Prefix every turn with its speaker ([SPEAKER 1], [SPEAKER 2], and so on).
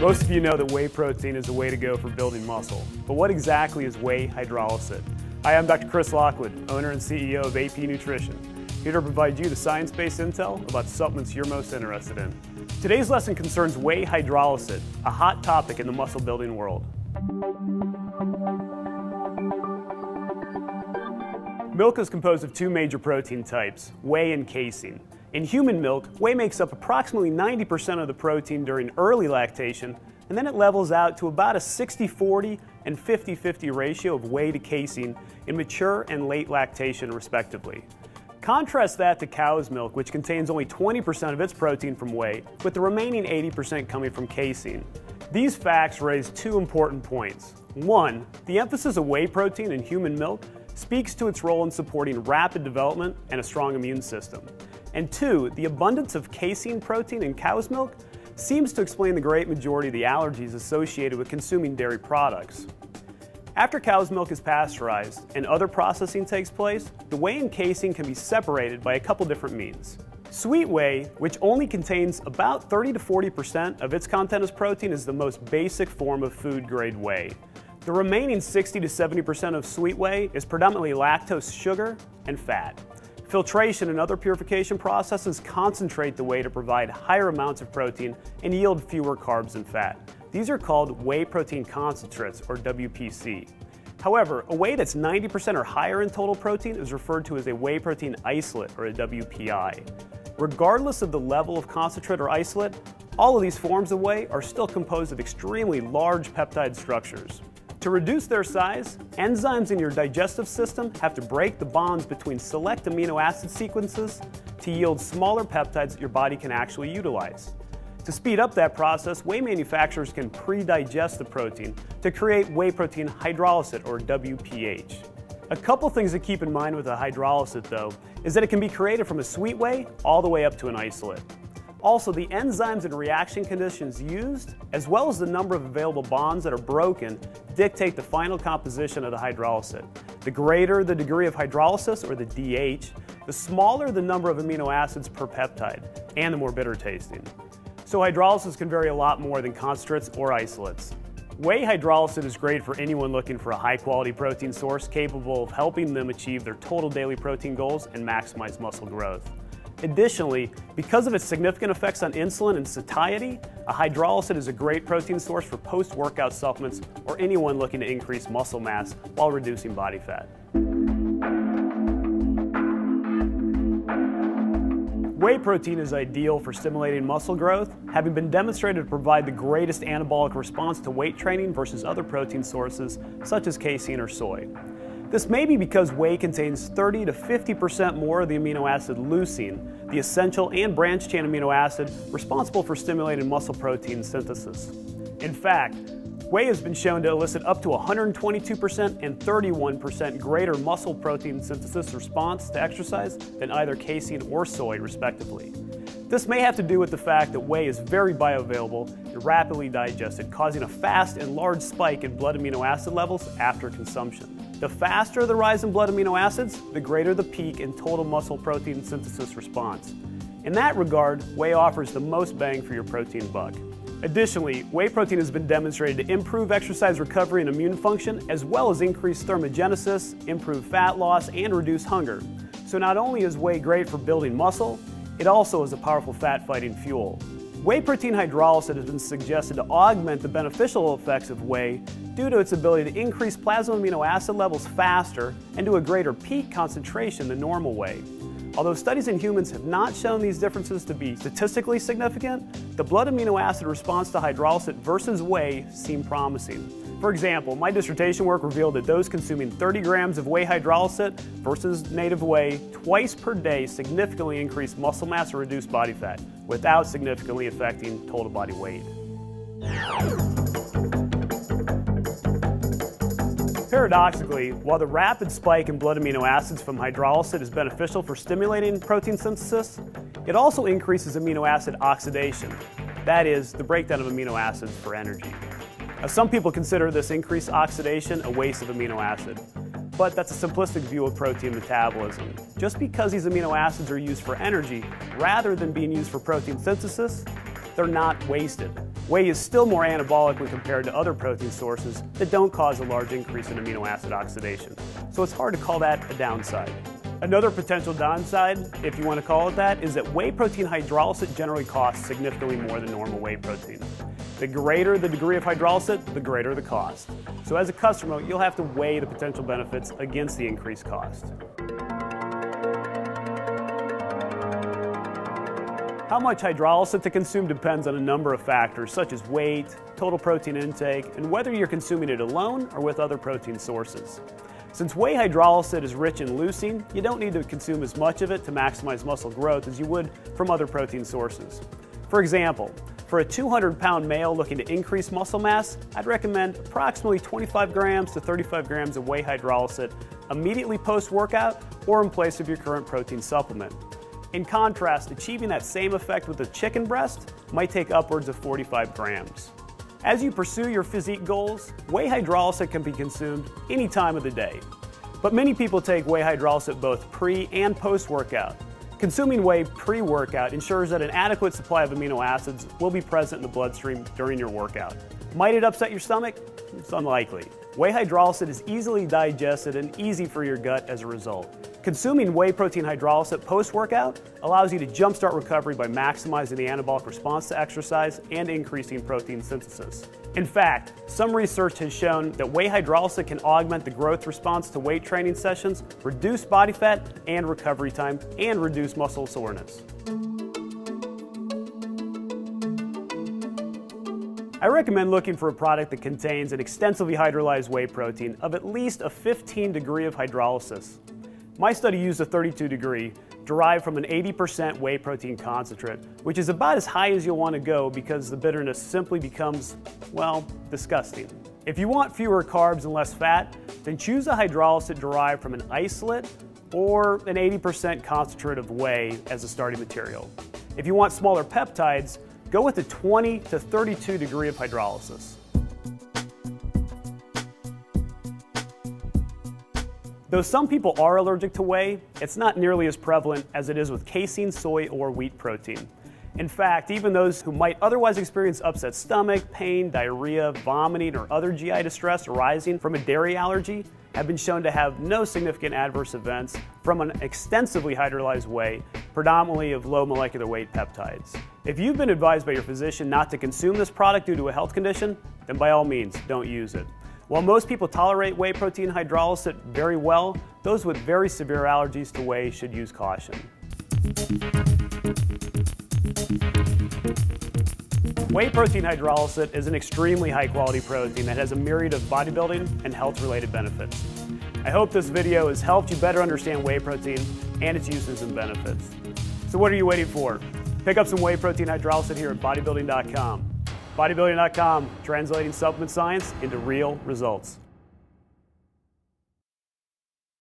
[SPEAKER 1] Most of you know that whey protein is the way to go for building muscle. But what exactly is whey hydrolysate? Hi, I'm Dr. Chris Lockwood, owner and CEO of AP Nutrition, here to provide you the science-based intel about supplements you're most interested in. Today's lesson concerns whey hydrolysate, a hot topic in the muscle building world. Milk is composed of two major protein types, whey and casein. In human milk, whey makes up approximately 90% of the protein during early lactation, and then it levels out to about a 60-40 and 50-50 ratio of whey to casein in mature and late lactation respectively. Contrast that to cow's milk, which contains only 20% of its protein from whey, with the remaining 80% coming from casein. These facts raise two important points. One, the emphasis of whey protein in human milk speaks to its role in supporting rapid development and a strong immune system. And two, the abundance of casein protein in cow's milk seems to explain the great majority of the allergies associated with consuming dairy products. After cow's milk is pasteurized and other processing takes place, the whey and casein can be separated by a couple different means. Sweet whey, which only contains about 30 to 40% of its content as protein, is the most basic form of food grade whey. The remaining 60 to 70% of sweet whey is predominantly lactose sugar and fat. Filtration and other purification processes concentrate the whey to provide higher amounts of protein and yield fewer carbs and fat. These are called whey protein concentrates, or WPC. However, a whey that's 90% or higher in total protein is referred to as a whey protein isolate, or a WPI. Regardless of the level of concentrate or isolate, all of these forms of whey are still composed of extremely large peptide structures. To reduce their size, enzymes in your digestive system have to break the bonds between select amino acid sequences to yield smaller peptides that your body can actually utilize. To speed up that process, whey manufacturers can pre-digest the protein to create whey protein hydrolysate or WPH. A couple things to keep in mind with a hydrolysate though is that it can be created from a sweet whey all the way up to an isolate. Also, the enzymes and reaction conditions used, as well as the number of available bonds that are broken, dictate the final composition of the hydrolysate. The greater the degree of hydrolysis, or the DH, the smaller the number of amino acids per peptide, and the more bitter tasting. So hydrolysis can vary a lot more than concentrates or isolates. Whey hydrolysate is great for anyone looking for a high quality protein source capable of helping them achieve their total daily protein goals and maximize muscle growth. Additionally, because of its significant effects on insulin and satiety, a hydrolysate is a great protein source for post-workout supplements or anyone looking to increase muscle mass while reducing body fat. Whey protein is ideal for stimulating muscle growth, having been demonstrated to provide the greatest anabolic response to weight training versus other protein sources such as casein or soy. This may be because whey contains 30 to 50% more of the amino acid leucine, the essential and branched chain amino acid responsible for stimulating muscle protein synthesis. In fact, whey has been shown to elicit up to 122% and 31% greater muscle protein synthesis response to exercise than either casein or soy, respectively. This may have to do with the fact that whey is very bioavailable and rapidly digested, causing a fast and large spike in blood amino acid levels after consumption. The faster the rise in blood amino acids, the greater the peak in total muscle protein synthesis response. In that regard, whey offers the most bang for your protein buck. Additionally, whey protein has been demonstrated to improve exercise recovery and immune function, as well as increase thermogenesis, improve fat loss, and reduce hunger. So not only is whey great for building muscle, it also is a powerful fat-fighting fuel. Whey protein hydrolysate has been suggested to augment the beneficial effects of whey due to its ability to increase plasma amino acid levels faster and to a greater peak concentration than normal whey. Although studies in humans have not shown these differences to be statistically significant, the blood amino acid response to hydrolysate versus whey seem promising. For example, my dissertation work revealed that those consuming 30 grams of whey hydrolysate versus native whey twice per day significantly increased muscle mass and reduced body fat without significantly affecting total body weight. Paradoxically, while the rapid spike in blood amino acids from hydrolysate is beneficial for stimulating protein synthesis, it also increases amino acid oxidation, that is, the breakdown of amino acids for energy. Now, some people consider this increased oxidation a waste of amino acid. but that's a simplistic view of protein metabolism. Just because these amino acids are used for energy rather than being used for protein synthesis, they're not wasted. Whey is still more anabolic when compared to other protein sources that don't cause a large increase in amino acid oxidation. So it's hard to call that a downside. Another potential downside, if you want to call it that, is that whey protein hydrolysate generally costs significantly more than normal whey protein. The greater the degree of hydrolysis, the greater the cost. So as a customer, you'll have to weigh the potential benefits against the increased cost. How much hydrolysate to consume depends on a number of factors such as weight, total protein intake, and whether you're consuming it alone or with other protein sources. Since whey hydrolysate is rich in leucine, you don't need to consume as much of it to maximize muscle growth as you would from other protein sources. For example, for a 200 pound male looking to increase muscle mass, I'd recommend approximately 25 grams to 35 grams of whey hydrolysate immediately post workout or in place of your current protein supplement. In contrast, achieving that same effect with a chicken breast might take upwards of 45 grams. As you pursue your physique goals, whey hydrolysate can be consumed any time of the day. But many people take whey hydrolysate both pre and post workout. Consuming whey pre-workout ensures that an adequate supply of amino acids will be present in the bloodstream during your workout. Might it upset your stomach? It's unlikely. Whey hydrolysate is easily digested and easy for your gut as a result. Consuming whey protein hydrolysate post-workout allows you to jumpstart recovery by maximizing the anabolic response to exercise and increasing protein synthesis. In fact, some research has shown that whey hydrolysate can augment the growth response to weight training sessions, reduce body fat and recovery time, and reduce muscle soreness. I recommend looking for a product that contains an extensively hydrolyzed whey protein of at least a 15 degree of hydrolysis. My study used a 32 degree, derived from an 80% whey protein concentrate, which is about as high as you'll want to go because the bitterness simply becomes, well, disgusting. If you want fewer carbs and less fat, then choose a hydrolysate derived from an isolate or an 80% concentrate of whey as a starting material. If you want smaller peptides, go with a 20 to 32 degree of hydrolysis. Though some people are allergic to whey, it's not nearly as prevalent as it is with casein, soy, or wheat protein. In fact, even those who might otherwise experience upset stomach, pain, diarrhea, vomiting, or other GI distress arising from a dairy allergy have been shown to have no significant adverse events from an extensively hydrolyzed whey, predominantly of low molecular weight peptides. If you've been advised by your physician not to consume this product due to a health condition, then by all means, don't use it. While most people tolerate whey protein hydrolysate very well, those with very severe allergies to whey should use caution. Whey protein hydrolysate is an extremely high quality protein that has a myriad of bodybuilding and health related benefits. I hope this video has helped you better understand whey protein and its uses and benefits. So what are you waiting for? Pick up some whey protein hydrolysate here at bodybuilding.com. Bodybuilding.com, translating supplement science into real results.